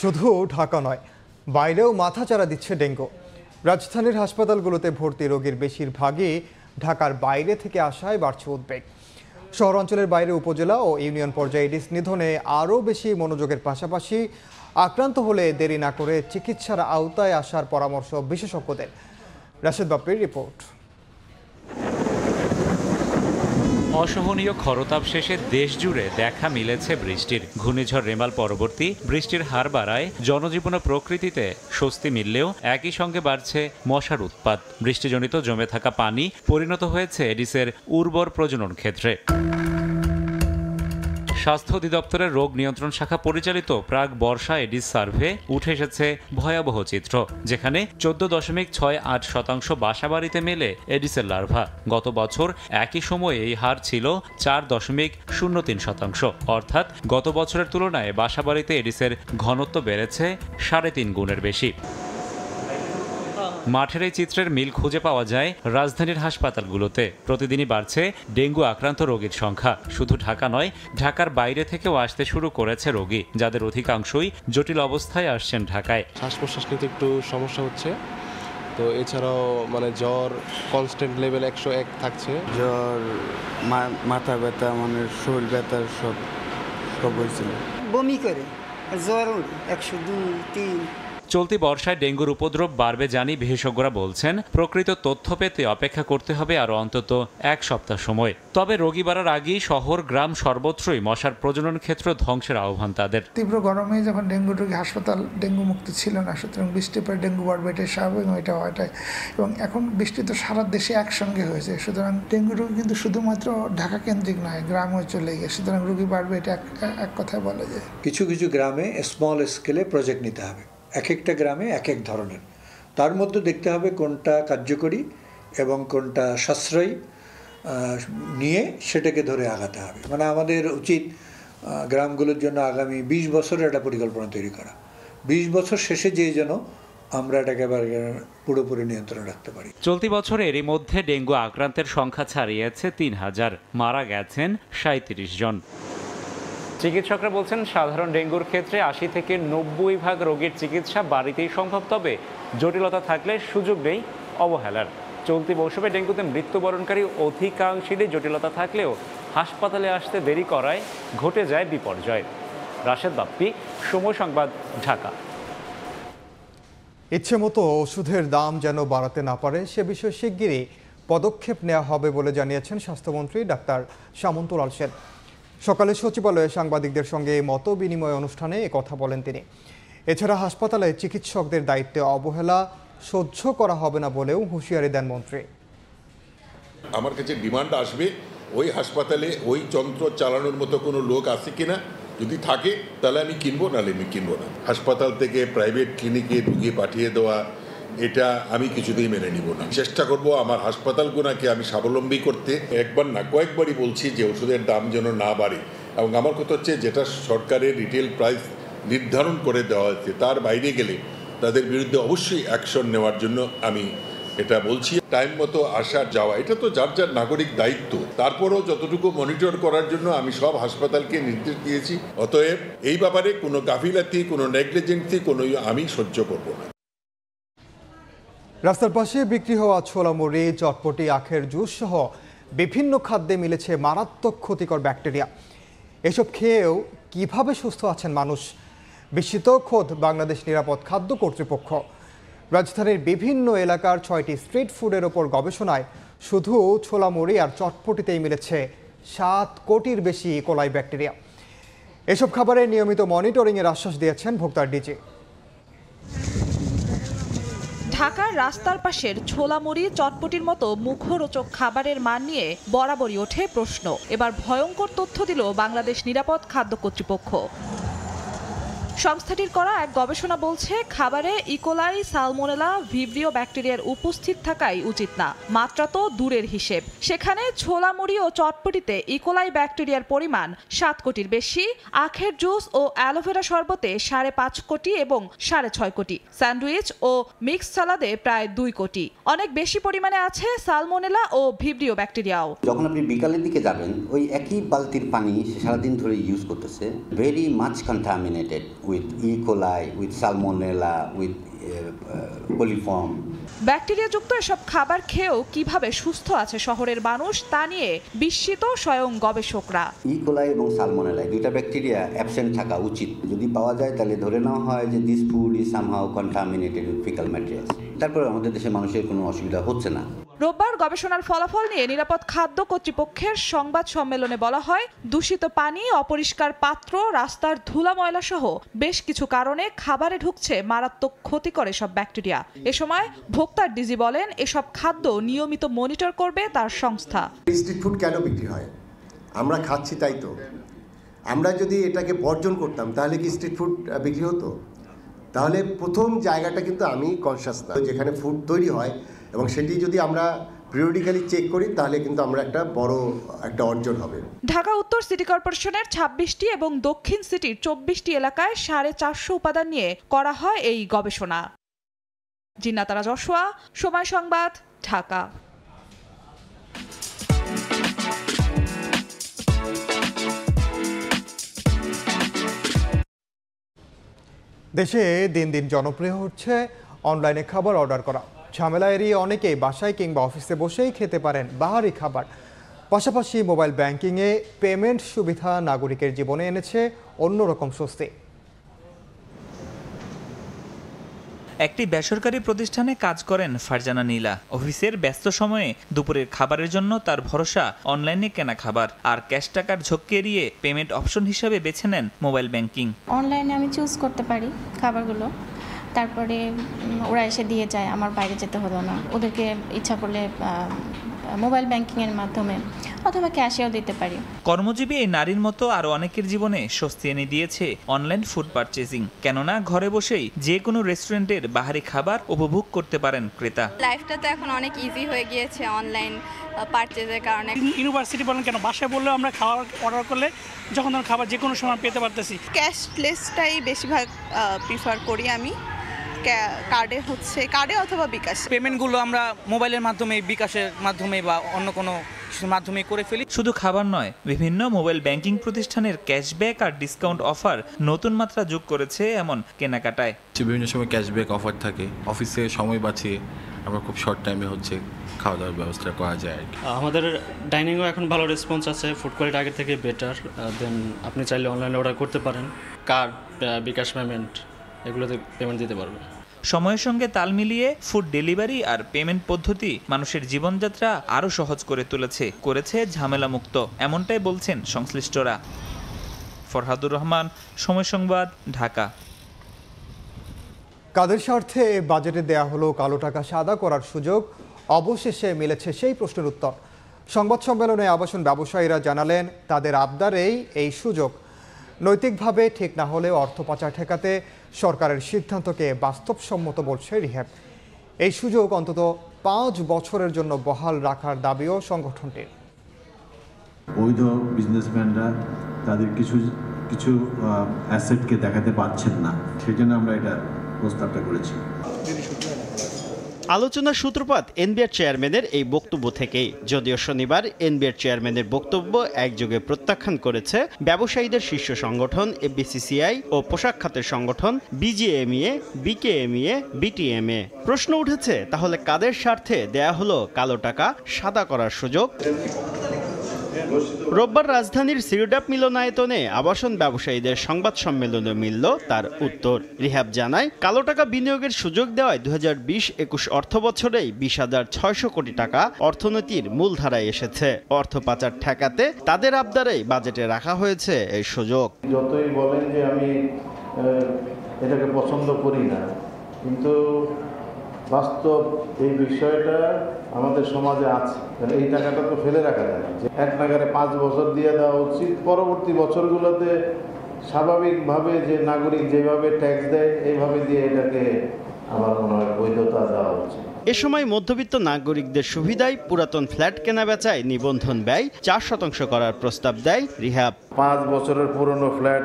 শুধু ঢাকা নয় বাইরেও মাথা মাথাচাড়া দিচ্ছে ডেঙ্গু। রাজধানীর হাসপাতালগুলোতে ভর্তি রোগীর বেশিরভাগই ঢাকার বাইরে থেকে আসায় বাড়ছে উদ্বেগ। শহরাঞ্চলের বাইরে উপজেলা ও ইউনিয়ন পর্যায়ে এডিস নিধনে আরও বেশি মনোযোগের পাশাপাশি আক্রান্ত হলে দেরি না করে চিকিৎসার আওতায় আসার পরামর্শ বিশেষজ্ঞদের। রাশেদ বাপ্পির রিপোর্ট। অসহনীয় খরতাপ শেষে দেশ জুড়ে দেখা মিলেছে বৃষ্টির। ঘূর্ণিঝড় রেমাল পরবর্তী, বৃষ্টির হার বাড়ায়, জনজীবন প্রকৃতিতে স্বস্তি মিললেও একই সঙ্গে বাড়ছে মশার উৎপাত। বৃষ্টিজনিত জমে থাকা পানি পরিণত হয়েছে এডিসের উর্বর প্রজনন ক্ষেত্রে। স্বাস্থ্য অধিদপ্তরের রোগ নিয়ন্ত্রণ শাখা পরিচালিত প্রাক বর্ষা এডিস সার্ভে উঠে এসেছে ভয়াবহ চিত্র, যেখানে চোদ্দ দশমিক ছয় আট শতাংশ বাসাবাড়িতে মেলে এডিসের লার্ভা। গত বছর একই সময়ে এই হার ছিল চার দশমিক শূন্য তিন শতাংশ। অর্থাৎ গত বছরের তুলনায় বাসাবাড়িতে এডিসের ঘনত্ব বেড়েছে সাড়ে তিন গুণের বেশি। মাঠের এই চিত্রের মিল খুঁজে পাওয়া যায় রাজধানীর হাসপাতালগুলোতে। প্রতিদিনই বাড়ছে ডেঙ্গু আক্রান্ত রোগীর সংখ্যা। শুধু ঢাকা নয় ঢাকার বাইরে থেকেও আসতে শুরু করেছে রোগী যাদের অধিকাংশই জটিল অবস্থায় আসছেন ঢাকায়। শ্বাস প্রশ্বাস নিতে একটু সমস্যা হচ্ছে। তো এছাড়াও মানে জ্বর কনস্ট্যান্ট লেভেল একশো এক থাকছে। জ্বর মাথা ব্যথা মানে শরীর ব্যথা সব সব হয়েছিল। বমি করে জ্বর একশো দুই তিন। চলতি বর্ষায় ডেঙ্গুর উপদ্রব বাড়বে জানি বিশেষজ্ঞরা বলছেন প্রকৃত তথ্য পেতে অপেক্ষা করতে হবে আরও অন্তত এক সপ্তাহ সময়। তবে রোগী বাড়ার আগেই শহর গ্রাম সর্বত্রই মশার প্রজনন ক্ষেত্র ধ্বংসের আহ্বান তাদের। তীব্র গরমে যখন ডেঙ্গু রোগী হাসপাতাল ডেঙ্গু মুক্ত ছিল না সুতরাং বৃষ্টির পরে ডেঙ্গু বাড়বে এটাই স্বাভাবিক এটা হওয়াটাই এবং এখন বৃষ্টি তো সারা দেশে একসঙ্গে হয়েছে সুতরাং ডেঙ্গু রোগী কিন্তু শুধুমাত্র ঢাকা কেন্দ্রিক নয় গ্রামও চলে গিয়ে সুতরাং রোগী বাড়বে এটা এক এক কথায় বলা যায়। কিছু কিছু গ্রামে স্মল স্কেলে প্রজেক্ট নিতে হবে। এক একটা গ্রামে এক এক ধরনের। তার মধ্যে দেখতে হবে কোনটা কার্যকরী এবং কোনটা সাশ্রয়ী নিয়ে সেটাকে ধরে আগাতে হবে। মানে আমাদের উচিত গ্রামগুলোর জন্য আগামী বিশ বছরের একটা পরিকল্পনা তৈরি করা। বিশ বছর শেষে যে যেন আমরা এটাকে পুরোপুরি নিয়ন্ত্রণ রাখতে পারি। চলতি বছর এরই মধ্যে ডেঙ্গু আক্রান্তের সংখ্যা ছাড়িয়েছে তিন হাজার। মারা গেছেন সাঁত্রিশ জন। চিকিৎসকরা বলছেন সাধারণ ডেঙ্গুর ক্ষেত্রে আশি থেকে নব্বই ভাগ রোগীর চিকিৎসা বাড়িতেই সম্ভব, তবে জটিলতা থাকলে সুযোগ নেই অবহেলার। চলতি মৌসুমে ডেঙ্গুতে মৃত্যুবরণকারী অধিকাংশেরই জটিলতা থাকলেও হাসপাতালে আসতে দেরি করায় ঘটে যায় বিপর্যয়। রাশেদ বাপ্পি সময় সংবাদ, ঢাকা। ইচ্ছে মতো ওষুধের দাম যেন বাড়াতে না পারে, সে বিষয়ে শিগগিরই পদক্ষেপ নেওয়া হবে বলে জানিয়েছেন স্বাস্থ্যমন্ত্রী ডাক্তার সামন্তলাল সেন। সকালে সচিবালয়ে সাংবাদিকদের সঙ্গে মত বিনিময় অনুষ্ঠানে কথা বলেন তিনি। এছাড়া হাসপাতালে চিকিৎসকদের দায়িত্বে অবহেলা সহ্য করা হবে না বলেও হুঁশিয়ারি দেন মন্ত্রী। আমার কাছে ডিমান্ড আসবে, ওই হাসপাতালে ওই যন্ত্র চালানোর মতো কোনো লোক আছে কিনা, যদি থাকে, তাহলে আমি কিনবো, নাহলে আমি কিনবো না। হাসপাতাল থেকে প্রাইভেট ক্লিনিকে ঢুকিয়ে পাঠিয়ে দেওয়া এটা আমি কিছুতেই মেনে নিব না। চেষ্টা করব আমার হাসপাতালগুলোকে আমি স্বাবলম্বী করতে। একবার না, কয়েকবারই বলছি যে ওষুধের দাম যেন না বাড়ে। এবং আমার কথা হচ্ছে, যেটা সরকারের রিটেল প্রাইস নির্ধারণ করে দেওয়া হয়েছে, তার বাইরে গেলে তাদের বিরুদ্ধে অবশ্যই অ্যাকশন নেওয়ার জন্য আমি এটা বলছি। টাইম মতো আসা যাওয়া, এটা তো যার যার নাগরিক দায়িত্ব। তারপরেও যতটুকু মনিটর করার জন্য আমি সব হাসপাতালকে নির্দেশ দিয়েছি। অতএব এই ব্যাপারে কোনো গাফিলাতি, কোনো নেগলিজেন্সি কোনো আমি সহ্য করব না। রাস্তার পাশে বিক্রি হওয়া ছোলা, মুড়ি, চটপটি, আখের জুস সহ বিভিন্ন খাদ্যে মিলেছে মারাত্মক ক্ষতিকর ব্যাকটেরিয়া। এসব খেয়েও কীভাবে সুস্থ আছেন মানুষ? বিস্মিত খোদ বাংলাদেশ নিরাপদ খাদ্য কর্তৃপক্ষ। রাজধানীর বিভিন্ন এলাকার ছয়টি স্ট্রিট ফুডের ওপর গবেষণায় শুধু ছোলা, মুড়ি আর চটপটিতেই মিলেছে সাত কোটির বেশি কোলাই ব্যাকটেরিয়া। এসব খাবারের নিয়মিত মনিটরিংয়ের আশ্বাস দিয়েছেন ভোক্তার ডিজি। ঢাকার রাস্তার পাশের ছোলামুড়ি চটপটির মতো মুখরোচক খাবারের মান নিয়ে বরাবরই ওঠে প্রশ্ন। এবার ভয়ঙ্কর তথ্য দিল বাংলাদেশ নিরাপদ খাদ্য কর্তৃপক্ষ। সংস্থাটির করা এক গবেষণা বলছে, খাবারে ইকোলাই সালমোনেলা ভিব্রিও ব্যাকটেরিয়ার উপস্থিত থাকাই উচিত না। মাত্রা তো দূরের হিসেব। সেখানে ছোলা মুড়ি ও চটপটিতে ইকোলাই ব্যাকটেরিয়ার পরিমাণ সাত কোটির বেশি, আখের জুস ও অ্যালোভেরা শরবতে সাড়ে পাঁচ কোটি এবং সাড়ে ছয় কোটি। স্যান্ডউইচ ও মিক্স সালাদে প্রায় দুই কোটি। অনেক বেশি পরিমাণে আছে সালমোনেলা ও ভিব্রিও ব্যাকটেরিয়াও যখন আপনি বিকালের দিকে যাবেন, ওই একই বালতির পানি সারাদিন ধরে ইউজ করতেছে very much contaminated with E. coli, with Salmonella, with uh, uh, coliform. ব্যাকটেরিয়াযুক্ত এসব খাবার খেয়েও কীভাবে সুস্থ আছে শহরের মানুষ তা নিয়ে বিস্মিত স্বয়ং গবেষকরা। ইকোলাই এবং সালমোনেলাই দুইটা ব্যাকটেরিয়া অ্যাবসেন্ট থাকা উচিত। যদি পাওয়া যায় তাহলে ধরে নেওয়া হয় যে this food is somehow contaminated with faecal materials তারপরে আমাদের দেশের মানুষের কোনো অসুবিধা হচ্ছে না। রোববার গবেষণার ফলাফল নিয়ে নিরাপদ খাদ্য কর্তৃপক্ষের সংবাদ সম্মেলনে বলা হয়, দূষিত পানি, অপরিষ্কার পাত্র, রাস্তার ধুলা ময়লা সহ বেশ কিছু কারণে খাবারে ঢুকছে মারাত্মক ক্ষতিকর সব ব্যাকটেরিয়া। এ সময় ভোক্তার ডিজি বলেন, এসব খাদ্য নিয়মিত মনিটর করবে তার সংস্থা। স্ট্রিট ফুড কেন বিক্রি হয়? আমরা খাচ্ছি তাই তো। আমরা যদি এটাকে বর্জন করতাম, তাহলে কি স্ট্রিট ফুড বিক্রি হতো? তাহলে প্রথম জায়গাটা কিন্তু আমি কনসাস না, যেখানে ফুড তৈরি হয় এবং সেটি যদি আমরা পিরিয়ডিক্যালি চেক করি তাহলে কিন্তু আমরা একটা বড় একটা অর্জন হবে। ঢাকা উত্তর সিটি কর্পোরেশনের ছাব্বিশটি এবং দক্ষিণ সিটির চব্বিশটি এলাকায় সাড়ে চারশো উপাদান নিয়ে করা হয় এই গবেষণা। জিন্নাতারা যশোয়া সময় সংবাদ ঢাকা। দেশে দিন দিন জনপ্রিয় হচ্ছে অনলাইনে খাবার অর্ডার করা। ঝামেলা এড়িয়ে অনেকেই বাসায় কিংবা অফিসে বসেই খেতে পারেন বাহারি খাবার। পাশাপাশি মোবাইল ব্যাংকিংয়ে পেমেন্ট সুবিধা নাগরিকের জীবনে এনেছে অন্যরকম স্বস্তি। একটি বেসরকারি প্রতিষ্ঠানে কাজ করেন ফারজানা নীলা। অফিসের ব্যস্ত সময়ে দুপুরের খাবারের জন্য তার ভরসা অনলাইনে কেনা খাবার আর ক্যাশ টাকার ঝক্কি এড়িয়ে পেমেন্ট অপশন হিসাবে বেছে নেন মোবাইল ব্যাংকিং। অনলাইনে আমি চুজ করতে পারি খাবারগুলো। তারপরে ওরা এসে দিয়ে যায় আমার বাইরে যেতে হলো না। ওদেরকে ইচ্ছা করলে মোবাইল ব্যাংকিংয়ের মাধ্যমে অথবা ক্যাশেও দিতে পারি। কর্মজীবী এই নারীর মতো আরও অনেকের জীবনে স্বস্তি এনে দিয়েছে অনলাইন ফুড পারচেজিং কেননা ঘরে বসেই যে কোনো রেস্টুরেন্টের বাহারি খাবার উপভোগ করতে পারেন ক্রেতা। লাইফটা তো এখন অনেক ইজি হয়ে গিয়েছে অনলাইন পারচেজের কারণে। ইউনিভার্সিটি বলেন কেন বাসায় বললেও আমরা খাবার অর্ডার করলে যখন তখন খাবার যে কোনো সময় পেতে পারতেছি। ক্যাশলেসটাই বেশিরভাগ প্রিফার করি আমি। কার্ডে হচ্ছে কার্ডে অথবা বিকাশ? পেমেন্টগুলো আমরা মোবাইলের মাধ্যমে বিকাশের মাধ্যমে বা অন্য কোনো মাধ্যমে করে ফেলি। শুধু খাবার নয় বিভিন্ন মোবাইল ব্যাংকিং প্রতিষ্ঠানের ক্যাশব্যাক আর ডিসকাউন্ট অফার নতুন মাত্রা যোগ করেছে এমন কেনাকাটায়। যে বিভিন্ন সময় ক্যাশব্যাক অফার থাকে অফিসে সময় বাঁচিয়ে আমরা খুব শর্ট টাইমে হচ্ছে খাওয়া দাওয়ার ব্যবস্থা করা যায় আমাদের ডাইনিংও এখন ভালো রেসপন্স আছে ফুড কোয়ালিটি আগের থেকে বেটার দেন আপনি চাইলে অনলাইনে অর্ডার করতে পারেন। কার্ড বিকাশ পেমেন্ট এগুলোতে পেমেন্ট দিতে পারবেন। সময়ের সঙ্গে তাল মিলিয়ে ফুড ডেলিভারি আর পেমেন্ট পদ্ধতি মানুষের জীবনযাত্রা আরও সহজ করে তুলেছে, করেছে ঝামেলামুক্ত, এমনটাই বলছেন সংশ্লিষ্টরা। ফরহাদুর রহমান, সময় সংবাদ, ঢাকা। কাদের স্বার্থে বাজেটে দেয়া হলো কালো টাকা সাদা করার সুযোগ, অবশেষে মিলেছে সেই প্রশ্নের উত্তর। সংবাদ সম্মেলনে আবাসন ব্যবসায়ীরা জানালেন, তাদের আবদারেই এই সুযোগ। নৈতিকভাবে ঠিক না হলে অর্থ পাচার ঠেকাতে সরকারের সিদ্ধান্তকে বাস্তবসম্মত বলছে রিহ্যাব। এই সুযোগ অন্তত পাঁচ বছরের জন্য বহাল রাখার দাবিও সংগঠনটির। বৈধ বিজনেসম্যানরা তাদের কিছু কিছু অ্যাসেটকে দেখাতে পারছেন না। সেই জন্য আমরা এটা প্রস্তাবটা করেছি। আলোচনার সূত্রপাত এনবিআর চেয়ারম্যানের এই বক্তব্য থেকেই। যদিও শনিবার এনবিআর চেয়ারম্যানের বক্তব্য একযোগে প্রত্যাখ্যান করেছে ব্যবসায়ীদের শীর্ষ সংগঠন এবিসিসিআই ও পোশাক খাতের সংগঠন, বিজিএমইএ, বিকেএমইএ, বিটিএমএ। প্রশ্ন উঠেছে, তাহলে কাদের স্বার্থে দেয়া হলো কালো টাকা, সাদা করার সুযোগ? রোববার রাজধানীর সিরুডাপ মিলনায়তনে আবাসন ব্যবসায়ীদের সংবাদ সম্মেলনে মিলল তার উত্তর। রিহাব জানায়, কালো টাকা বিনিয়োগের সুযোগ দেওয়ায় দু হাজার বিশ একুশ অর্থ বছরেই বিশ হাজার ছয়শো কোটি টাকা অর্থনীতির মূলধারায় এসেছে। অর্থ পাচার ঠেকাতে তাদের আবদারেই বাজেটে রাখা হয়েছে এই সুযোগ। যতই বলেন যে আমি এটাকে পছন্দ করি না, কিন্তু বাস্তব এই বিষয়টা আমাদের সমাজে আছে। তাহলে এই টাকাটা তো ফেলে রাখা যায় না। যে এক নাগারে পাঁচ বছর দিয়ে দেওয়া উচিত পরবর্তী বছরগুলোতে স্বাভাবিকভাবে যে নাগরিক যেভাবে ট্যাক্স দেয় এইভাবে দিয়ে এটাকে আমার মনে হয় বৈধতা দেওয়া উচিত। এ সময় মধ্যবিত্ত নাগরিকদের সুবিধায় পুরাতন ফ্ল্যাট কেনা বেচায় নিবন্ধন ব্যয় চার শতাংশ করার প্রস্তাব দেয় রিহাব পাঁচ বছরের পুরনো ফ্ল্যাট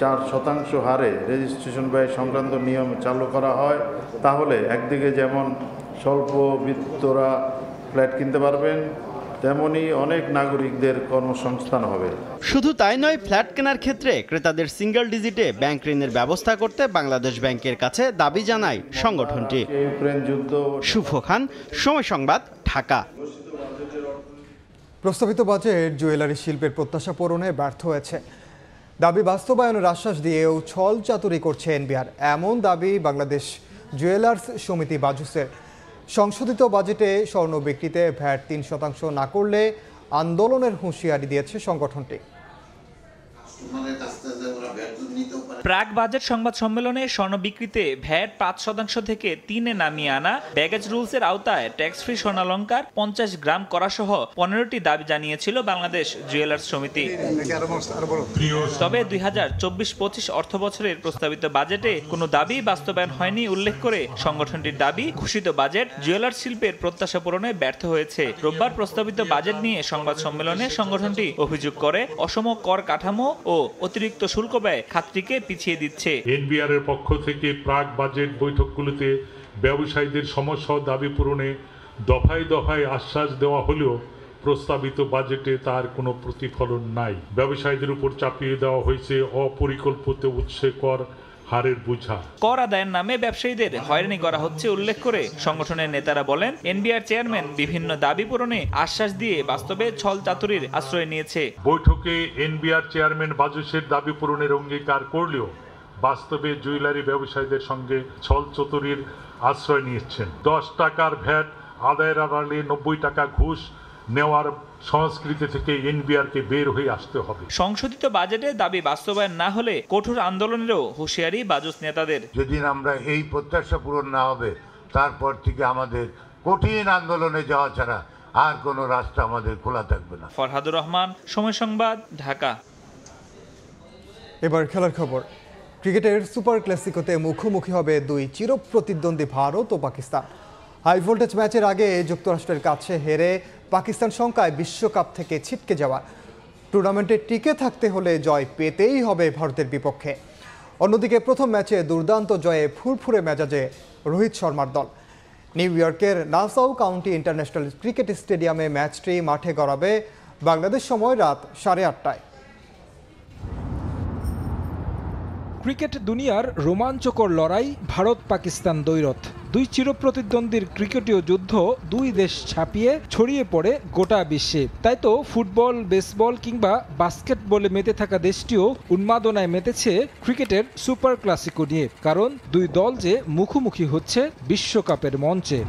চার শতাংশ হারে রেজিস্ট্রেশন ব্যয় সংক্রান্ত নিয়ম চালু করা হয়। তাহলে একদিকে যেমন স্বল্প বিত্তরা ফ্ল্যাট কিনতে পারবেন তেমনি অনেক নাগরিকদের কর্মসংস্থান হবে। শুধু তাই নয় ফ্ল্যাট কেনার ক্ষেত্রে ক্রেতাদের সিঙ্গেল ডিজিটে ব্যাংক ঋণের ব্যবস্থা করতে বাংলাদেশ ব্যাংকের কাছে দাবি জানায় সংগঠনটি। ইউক্রেন যুদ্ধ শুভ খান সময় সংবাদ ঢাকা। প্রস্তাবিত বাজেট জুয়েলারি শিল্পের প্রত্যাশা পূরণে ব্যর্থ হয়েছে। দাবি বাস্তবায়নের আশ্বাস দিয়েও ছল চাতুরি করছে এনবিআর। এমন দাবি বাংলাদেশ জুয়েলার্স সমিতি বাজুসের। সংশোধিত বাজেটে স্বর্ণ বিক্রিতে ভ্যাট তিন শতাংশ না করলে আন্দোলনের হুঁশিয়ারি দিয়েছে সংগঠনটি। প্রাক বাজেট সংবাদ সম্মেলনে স্বর্ণ বিক্রিতে ভ্যাট পাঁচ শতাংশ থেকে তিনে নামিয়ে আনা, ব্যাগেজ রুলসের আওতায় ট্যাক্স ফ্রি স্বর্ণালঙ্কার পঞ্চাশ গ্রাম করা সহ পনেরোটি দাবি জানিয়েছিল বাংলাদেশ জুয়েলার্স সমিতি। তবে দুই হাজার চব্বিশ পঁচিশ অর্থ বছরের প্রস্তাবিত বাজেটে কোনো দাবি বাস্তবায়ন হয়নি উল্লেখ করে সংগঠনটির দাবি, ঘোষিত বাজেট জুয়েলার্স শিল্পের প্রত্যাশা পূরণে ব্যর্থ হয়েছে। রোববার প্রস্তাবিত বাজেট নিয়ে সংবাদ সম্মেলনে সংগঠনটি অভিযোগ করে, অসম কর কাঠামো ও অতিরিক্ত শুল্ক ব্যয় খাতটিকে পিছিয়ে দিচ্ছে। এনবিআর এর পক্ষ থেকে প্রাক বাজেট বৈঠকগুলোতে ব্যবসায়ীদের সমস্যা দাবি পূরণে দফায় দফায় আশ্বাস দেওয়া হলেও প্রস্তাবিত বাজেটে তার কোনো প্রতিফলন নাই। ব্যবসায়ীদের উপর চাপিয়ে দেওয়া হয়েছে অপরিকল্পিত উৎসে কর হারের বোঝা। কর আদায়ের নামে ব্যবসায়ীদের। হয়রানি করা হচ্ছে উল্লেখ করে সংগঠনের নেতারা বলেন এনবিআর চেয়ারম্যান বিভিন্ন দাবি পূরণে আশ্বাস দিয়ে বাস্তবে ছল চাতুরির আশ্রয় নিয়েছে। বৈঠকে এনবিআর চেয়ারম্যান বাজুসের দাবি পূরণের অঙ্গীকার করলেও বাস্তবে জুয়েলারি ব্যবসায়ীদের সঙ্গে ছল চতুরির আশ্রয় নিয়েছেন। দশ টাকার ভ্যাট আদায়ের আড়ালে নব্বই টাকা ঘুষ নেওয়ার সংস্কৃতি থেকে এনবিআরকে বের হয়ে আসতে হবে। সংশোধিত বাজেটে দাবি বাস্তবায়ন না হলে কঠোর আন্দোলনেরও হুঁশিয়ারি বাজস নেতাদের। যেদিন আমরা এই প্রত্যাশা পূরণ না হবে তারপর থেকে আমাদের কঠিন আন্দোলনে যাওয়া ছাড়া আর কোনো রাস্তা আমাদের খোলা থাকবে না। ফরহাদুর রহমান সময় সংবাদ ঢাকা। এবার খেলার খবর। ক্রিকেটের সুপার ক্লাসিকোতে মুখোমুখি হবে দুই চিরপ্রতিদ্বন্দ্বী ভারত ও পাকিস্তান। হাই ভোল্টেজ ম্যাচের আগে যুক্তরাষ্ট্রের কাছে হেরে পাকিস্তান সংখ্যায় বিশ্বকাপ থেকে ছিটকে যাওয়া। টুর্নামেন্টে টিকে থাকতে হলে জয় পেতেই হবে ভারতের বিপক্ষে। অন্যদিকে প্রথম ম্যাচে দুর্দান্ত জয়ে ফুরফুরে মেজাজে রোহিত শর্মার দল। নিউ ইয়র্কের নাসাউ কাউন্টি ইন্টারন্যাশনাল ক্রিকেট স্টেডিয়ামে ম্যাচটি মাঠে গড়াবে বাংলাদেশ সময় রাত সাড়ে আটটায়। ক্রিকেট দুনিয়ার রোমাঞ্চকর লড়াই ভারত পাকিস্তান দ্বৈরথ। দুই চিরপ্রতিদ্বন্দ্বীর ক্রিকেটীয় যুদ্ধ দুই দেশ ছাপিয়ে ছড়িয়ে পড়ে গোটা বিশ্বে। তাই তো ফুটবল, বেসবল কিংবা বাস্কেটবলে মেতে থাকা দেশটিও উন্মাদনায় মেতেছে ক্রিকেটের সুপার ক্লাসিকো নিয়ে। কারণ দুই দল যে মুখোমুখি হচ্ছে বিশ্বকাপের মঞ্চে।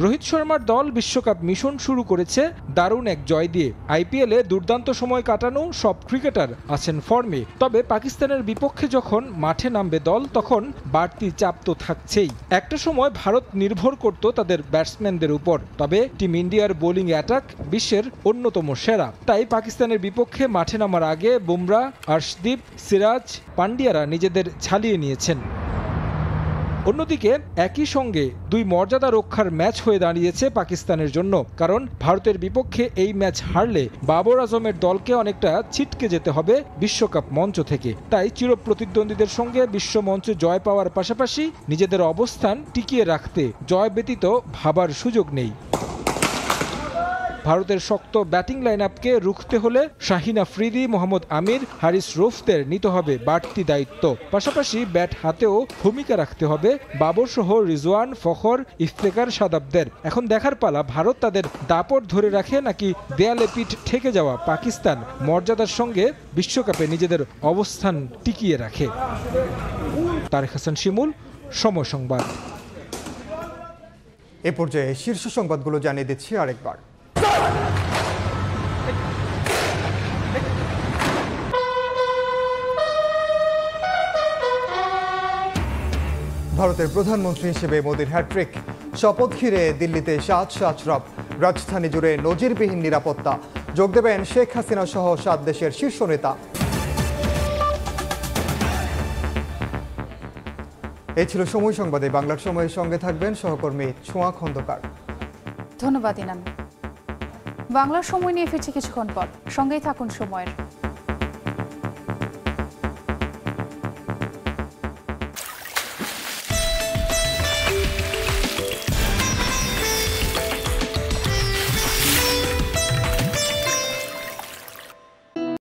রোহিত শর্মার দল বিশ্বকাপ মিশন শুরু করেছে দারুণ এক জয় দিয়ে। আইপিএলে দুর্দান্ত সময় কাটানো সব ক্রিকেটার আছেন ফর্মে। তবে পাকিস্তানের বিপক্ষে যখন মাঠে নামবে দল, তখন বাড়তি চাপ তো থাকছেই। একটা সময় ভারত নির্ভর করত তাদের ব্যাটসম্যানদের উপর। তবে টিম ইন্ডিয়ার বোলিং অ্যাটাক বিশ্বের অন্যতম সেরা। তাই পাকিস্তানের বিপক্ষে মাঠে নামার আগে বুমরা, আর্শদীপ, সিরাজ পান্ডিয়ারা নিজেদের ঝালিয়ে নিয়েছেন। অন্যদিকে, একই সঙ্গে দুই মর্যাদা রক্ষার ম্যাচ হয়ে দাঁড়িয়েছে পাকিস্তানের জন্য। কারণ, ভারতের বিপক্ষে এই ম্যাচ হারলে বাবর আজমের দলকে অনেকটা ছিটকে যেতে হবে বিশ্বকাপ মঞ্চ থেকে। তাই চিরপ্রতিদ্বন্দ্বীদের সঙ্গে বিশ্ব মঞ্চে জয় পাওয়ার পাশাপাশি নিজেদের অবস্থান টিকিয়ে রাখতে জয় ব্যতীত ভাবার সুযোগ নেই। ভারতের শক্ত ব্যাটিং লাইন আপকে রুখতে হলে শাহিন আফ্রিদি, মোহাম্মদ আমির, হারিস রুফদের নিতে হবে বাড়তি দায়িত্ব। পাশাপাশি ব্যাট হাতেও ভূমিকা রাখতে হবে বাবর সহ রিজওয়ান, ফখর ইফতেকার সাদাবদের। এখন দেখার পালা, ভারত তাদের দাপট ধরে রাখে নাকি দেয়ালে পিঠ ঠেকে যাওয়া পাকিস্তান? মর্যাদার সঙ্গে বিশ্বকাপে নিজেদের অবস্থান টিকিয়ে রাখে। তারেক হাসান, শিমুল, সময় সংবাদ। এ পর্যায়ে শীর্ষ সংবাদগুলো জানিয়ে দিচ্ছি আরেকবার। ভারতের প্রধানমন্ত্রী হিসেবে মোদীর হ্যাট্রিক শপথ ঘিরে দিল্লিতে সাত সাত রব। রাজধানী জুড়ে নজিরবিহীন নিরাপত্তা। যোগ দেবেন শেখ হাসিনা সহ সাত দেশের শীর্ষ নেতা। এই ছিল সময় সংবাদে। বাংলার সময়ের সঙ্গে থাকবেন সহকর্মী ছোঁয়া খন্দকার। ধন্যবাদ ইনান বাংলার সময় নিয়ে ফিরছি কিছুক্ষণ পর। সঙ্গেই থাকুন সময়ের